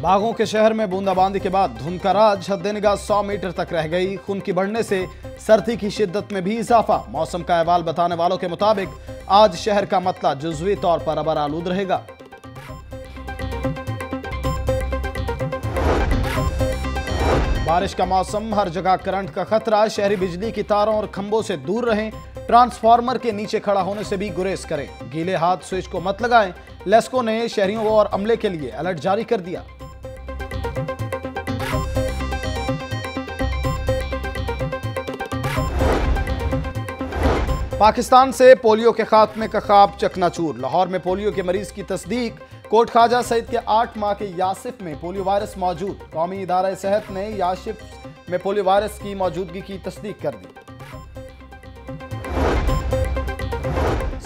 बागों के शहर में बूंदाबांदी के बाद धुंध का राज हद निगाह सौ मीटर तक रह गई। खून की बढ़ने से सर्दी की शिद्दत में भी इजाफा। मौसम का अहवाल बताने वालों के मुताबिक आज शहर का मतला जुजवी तौर पर अबर आलूद रहेगा। बारिश का मौसम, हर जगह करंट का खतरा, शहरी बिजली की तारों और खंभों से दूर रहें। ट्रांसफार्मर के नीचे खड़ा होने से भी गुरेज करें। गीले हाथ स्विच को मत लगाएँ लेस्को ने शहरियों और अमले के लिए अलर्ट जारी कर दिया। पाकिस्तान से पोलियो के खात्मे का खाब चकनाचूर। लाहौर में पोलियो के मरीज़ की तस्दीक। कोट खाजा सहित के आठ माह के यासिफ में पोलियो वायरस मौजूद। कौमी इदारा सेहत ने यासिफ में पोलियो वायरस की मौजूदगी की तस्दीक कर दी।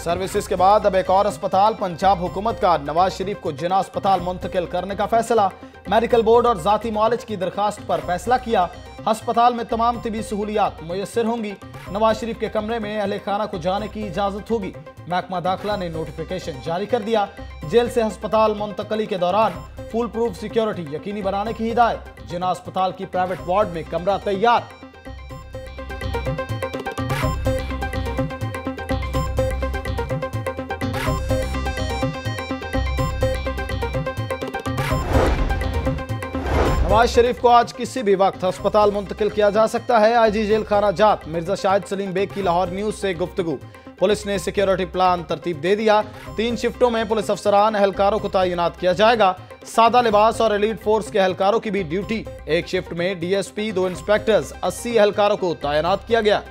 सर्विसेज़ के बाद अब एक और अस्पताल, पंजाब हुकूमत का नवाज़ शरीफ को जिना अस्पताल मुंतकिल करने का फैसला। मेडिकल बोर्ड और जाती मॉलेज की दरखास्त पर फैसला किया। अस्पताल में तमाम तबी सहूलियात मैसर होंगी। नवाज़ शरीफ के कमरे में अहल खाना को जाने की इजाज़त होगी। महकमा दाखिला ने नोटिफिकेशन जारी कर दिया। जेल से अस्पताल मुंतकली के दौरान फुल प्रूफ सिक्योरिटी यकीनी बनाने की हिदायत। जिना अस्पताल की प्राइवेट वार्ड में कमरा तैयार। नवाज़ शरीफ को आज किसी भी वक्त अस्पताल मुंतकिल किया जा सकता है। आईजी जेल खाना जात मिर्ज़ा शाहिद सलीम बेग की लाहौर न्यूज़ से गुफ्तगु। पुलिस ने सिक्योरिटी प्लान तरतीब दे दिया। तीन शिफ्टों में पुलिस अफसरान एहलकारों को तैनात किया जाएगा। सादा लिबास और एलीट फोर्स के एहलकारों की भी ड्यूटी। एक शिफ्ट में डीएसपी, दो इंस्पेक्टर्स, अस्सी एहलकारों को तैनात किया गया।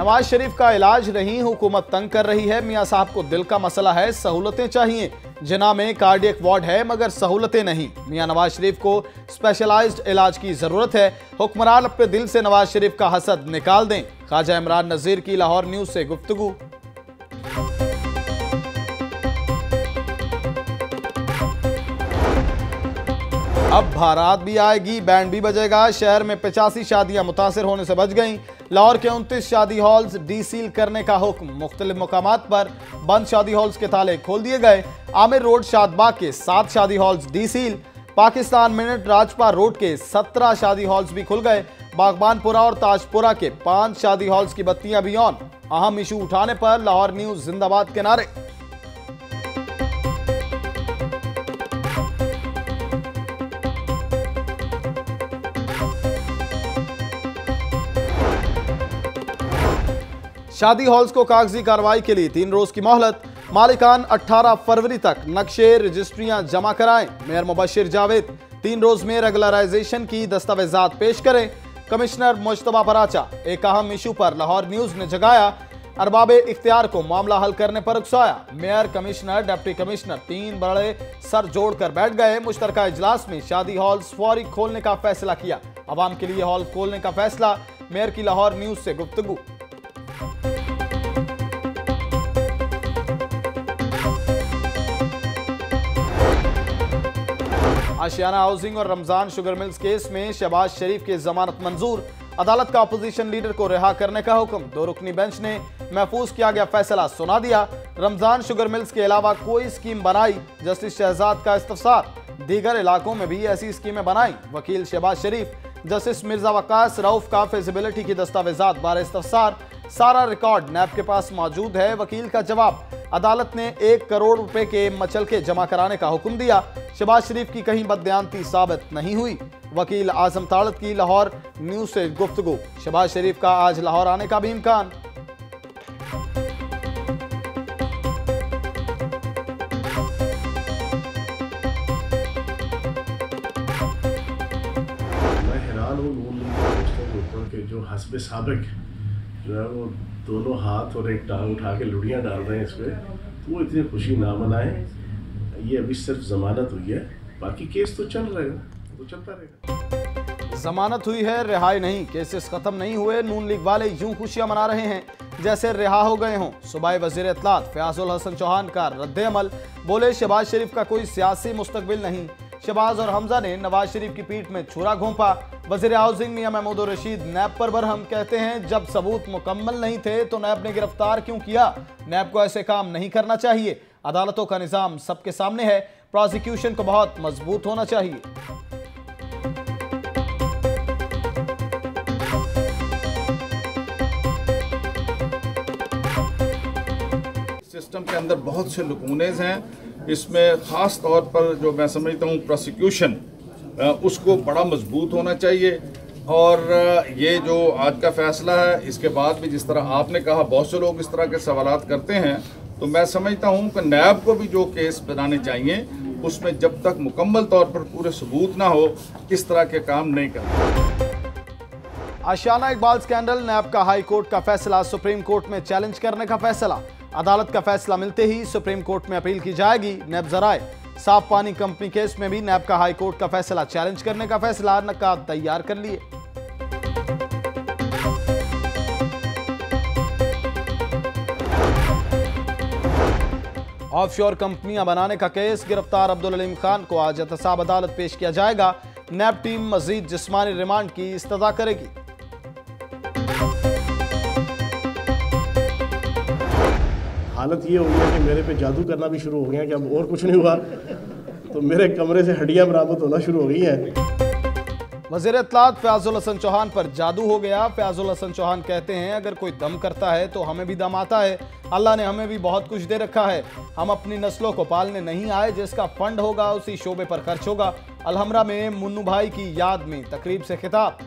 नवाज़ शरीफ का इलाज नहीं, हुकूमत तंग कर रही है। मियाँ साहब को दिल का मसला है, सहूलतें चाहिए। जिना में कार्डियक वार्ड है, मगर सहूलतें नहीं। मियाँ नवाज़ शरीफ को स्पेशलाइज्ड इलाज की ज़रूरत है। हुक्मरान अपने दिल से नवाज़ शरीफ का हसद निकाल दें। ख्वाजा इमरान नजीर की लाहौर न्यूज़ से गुफ्तगु। अब बारात भी आएगी, बैंड भी बजेगा। शहर में पचासी शादियाँ मुतासर होने से बच गईं। लाहौर के उनतीस शादी हॉल्स डी सील करने का हुक्म। मुख्तलिफ़ मकाम पर बंद शादी हॉल्स के ताले खोल दिए गए। आमिर रोड, शादबाग के सात शादी halls de seal Pakistan Mint Rajpa road के सत्रह शादी हॉल्स भी खुल गए। बागबानपुरा और ताजपुरा के पाँच शादी हॉल्स की बत्तियाँ भी ऑन। अहम इशू उठाने पर लाहौर न्यूज़ जिंदाबाद के नारे। शादी हॉल्स को कागज़ी कार्रवाई के लिए तीन रोज की मोहलत। मालिकान 18 फरवरी तक नक्शे रजिस्ट्रियाँ जमा कराएँ। मेयर मुबशिर जावेद, तीन रोज में रेगुलराइजेशन की दस्तावेजात पेश करें। कमिश्नर मुशतबा पराचा, एक अहम इशू पर लाहौर न्यूज़ ने जगाया। अरबाब इख्तियार को मामला हल करने पर उकसाया। मेयर, कमिश्नर, डिप्टी कमिश्नर तीन बड़े सर जोड़कर बैठ गए। मुश्तर इजलास में शादी हॉल्स फौरी खोलने का फैसला किया। आवाम के लिए हॉल खोलने का फैसला। मेयर की लाहौर न्यूज़ से गुफ्तगू। आशियाना हाउसिंग और रमज़ान शुगर मिल्स केस में शहबाज शरीफ की जमानत मंजूर। अदालत का अपोजिशन लीडर को रिहा करने का हुक्म। दो रुकनी बेंच ने महफूज किया गया फैसला, सुना दिया। रमज़ान शुगर मिल्स के अलावा कोई स्कीम बनाई। जस्टिस शहजाद का इस्तफसार। दीगर इलाकों में भी ऐसी स्कीमें बनाई। वकील शहबाज शरीफ, जस्टिस मिर्ज़ा वकास रऊफ का फिजिबिलिटी की दस्तावेजात, बार इस्तफसार। सारा रिकॉर्ड नैब के पास मौजूद है। वकील का जवाब, अदालत ने एक करोड़ रुपए के मचल के जमा कराने का हुक्म दिया। शबाज शरीफ की कहीं बदयांती साबित नहीं हुई। वकील आज़म ताड़त की लाहौर न्यूज़ से गुफ्तगु। शबाज शरीफ का आज लाहौर आने का भी इम्कान। मैं हैरान हूँ के जो हसब सबक जो है वो दोनों हाथ और एक टांग उठा के लुड़ियाँ डाल रहे हैं इस पर तो वो इतनी खुशी ना मनाएँ। ये अभी सिर्फ़ जमानत हुई है। बाकी केस तो चल रहेगा वो चलता रहेगा। जमानत हुई है, रिहाई नहीं। केसेस खत्म नहीं हुए। नून लीग वाले यूँ खुशियाँ मना रहे हैं, जैसे रिहा हो गए हों। सुबाई वज़ीर इतलात फयाजुल हसन चौहान का रद्द अमल। बोले शहबाज शरीफ का कोई सियासी मुस्तकबिल नहीं। शबाज और हमजा ने नवाज़ शरीफ की पीठ में छुरा घोंपा। वज़ीर हाउसिंग मियाँ महमूद रशीद नैब पर बरहम कहते हैं, जब सबूत मुकम्मल नहीं थे तो नैब ने गिरफ़्तार क्यों किया? नैब को ऐसे काम नहीं करना चाहिए। अदालतों का निज़ाम सबके सामने है। प्रोसिक्यूशन को बहुत मज़बूत होना चाहिए। सिस्टम के अंदर बहुत से लकूनेज हैं। इसमें ख़ास तौर पर जो मैं समझता हूँ प्रोसिक्यूशन उसको बड़ा मज़बूत होना चाहिए। और ये जो आज का फैसला है, इसके बाद भी जिस तरह आपने कहा, बहुत से लोग इस तरह के सवाल करते हैं तो मैं समझता हूँ कि नैब को भी जो केस बनाने चाहिए, उसमें जब तक मुकम्मल तौर पर पूरे सबूत ना हो, इस तरह के काम नहीं करते। आशाना इकबाल स्कैंडल नैब का हाई कोर्ट का फैसला, सुप्रीम कोर्ट में चैलेंज करने का फैसला। अदालत का फैसला मिलते ही सुप्रीम कोर्ट में अपील की जाएगी। नैब जराए, साफ़ पानी कंपनी केस में भी नैब का हाई कोर्ट का फैसला चैलेंज करने का फैसला, नकाब तैयार कर लिए। ऑफशोर कंपनियाँ बनाने का केस, गिरफ़्तार अब्दुल अलीम खान को आज एहतसाब अदालत पेश किया जाएगा। नैब टीम मजीद जिस्मानी रिमांड की इस्तः करेगी। हालत ये हो गई कि मेरे पे जादू करना भी शुरू हो गया कि अब और कुछ नहीं हुआ। तो मेरे कमरे से हड्डियाँ बरामद होना शुरू हो गई हैं। वज़ीर इतलात फयाजुल हसन चौहान पर जादू हो गया। फयाजुल हसन चौहान कहते हैं, अगर कोई दम करता है तो हमें भी दम आता है। अल्लाह ने हमें भी बहुत कुछ दे रखा है। हम अपनी नस्लों को पालने नहीं आए, जिसका फंड होगा उसी शोबे पर खर्च होगा। अलहमरा में मुन्नू भाई की याद में तकरीब से खिताब।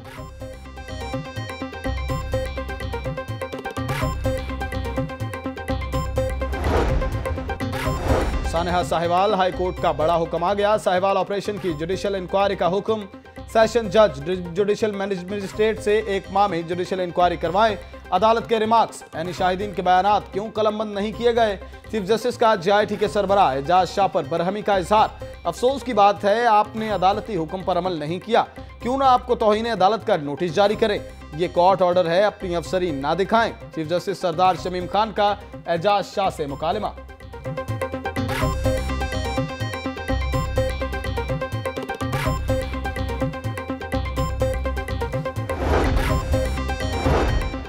सानहा साहिवाल हाई कोर्ट का बड़ा हुक्म आ गया। साहिवाल ऑपरेशन की जुडिशियल इंक्वायरी का हुक्म। सेशन जज जुडिशियल मजिस्ट्रेट से एक माह में जुडिशियल इंक्वायरी करवाएँ। अदालत के रिमार्क्स यानी शाहिदीन के बयान क्यों कलमबंद नहीं किए गए? चीफ जस्टिस का जीआईटी के सरबराह एजाज शाह पर बरहमी का इजहार। अफसोस की बात है, आपने अदालती हुक्म पर अमल नहीं किया। क्यों ना आपको तोहिन अदालत का नोटिस जारी करें? ये कोर्ट ऑर्डर है, अपनी अफसरी ना दिखाएँ। चीफ जस्टिस सरदार शमीम खान का एजाज शाह से मुकालमा।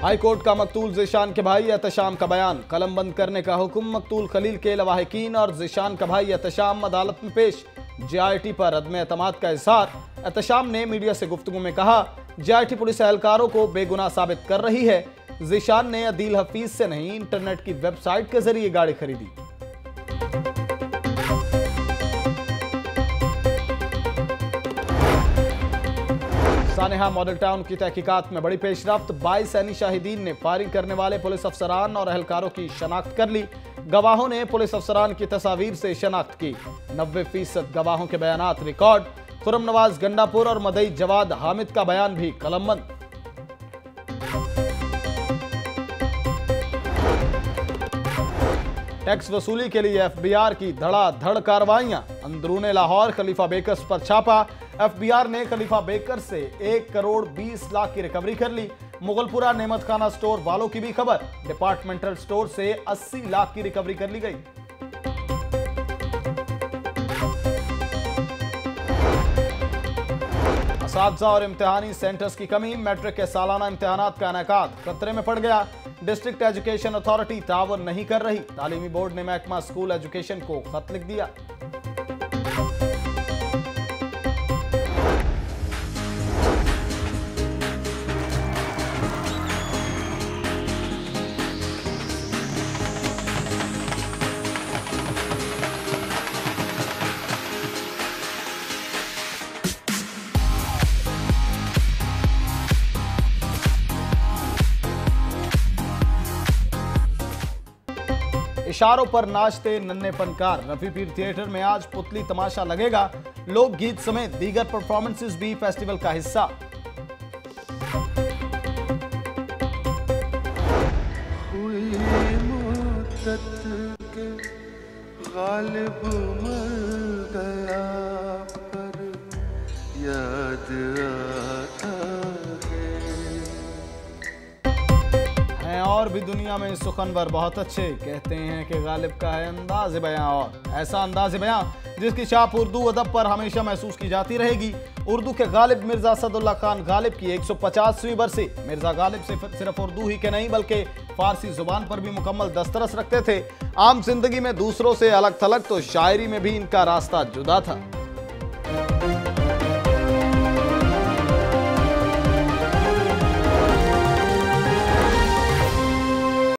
हाई कोर्ट का मकतूल जिशान के भाई एहतशाम का बयान। कलम बंद करने का हुक्म मकतूल खलील के लवाहकिन और जिशान का भाई एहतशाम अदालत में पेश। जेआईटी पर अदम एतमाद का इजहार। एहतशाम ने मीडिया से गुफ्तु में कहा, जेआईटी पुलिस एहलकारों को बेगुनाह साबित कर रही है। जिशान ने अदील हफीज से नहीं, इंटरनेट की वेबसाइट के ज़रिए गाड़ी खरीदी। सानेहा मॉडल टाउन की तहकीकात में बड़ी पेशरफ बाईस सैनी शाहिदीन ने फायरिंग करने वाले पुलिस अफसरान और अहलकारों की शनाख्त कर ली। गवाहों ने पुलिस अफसरान की तस्वीर से शनाख्त की। नब्बे फ़ीसद गवाहों के बयान रिकॉर्ड। खुरम नवाज़, गंडापुर और मदई जवाद हामिद का बयान भी कलमबंद। टैक्स वसूली के लिए एफबीआर की धड़ाधड़ कार्रवाइयाँ। अंदरूने लाहौर खलीफा बेकर्स पर छापा। एफबीआर ने खलीफा बेकर से एक करोड़ बीस लाख की रिकवरी कर ली। मुगलपुरा नेमत खाना स्टोर वालों की भी खबर। डिपार्टमेंटल स्टोर से 80 लाख की रिकवरी कर ली गई। इसाजा और इम्तिहानी सेंटर्स की कमी, मैट्रिक के सालाना इम्तहान का इनका खतरे में पड़ गया। डिस्ट्रिक्ट एजुकेशन अथॉरिटी तावन नहीं कर रही। तालीमी बोर्ड ने महकमा स्कूल एजुकेशन को खत लिख दिया। इशारों पर नाचते नन्हे फनकार। रफी पीर थिएटर में आज पुतली तमाशा लगेगा। लोकगीत समेत दीगर परफॉर्मेंसेस भी फेस्टिवल का हिस्सा। गया पर याद आता और भी दुनिया में सुखनवर बहुत अच्छे। कहते हैं कि गालिब का है अंदाज बयां और। ऐसा अंदाज बयां जिसकी छाप उर्दू अदब पर हमेशा महसूस की जाती रहेगी। उर्दू के गालिब मिर्ज़ा सदुल्ला खान गालिब की 150वीं बरसी। मिर्ज़ा गालिब सिर्फ़ सिर्फ़ उर्दू ही के नहीं, बल्कि फारसी ज़ुबान पर भी मुकम्मल दस्तरस रखते थे। आम ज़िंदगी में दूसरों से अलग थलग तो शायरी में भी इनका रास्ता जुदा था।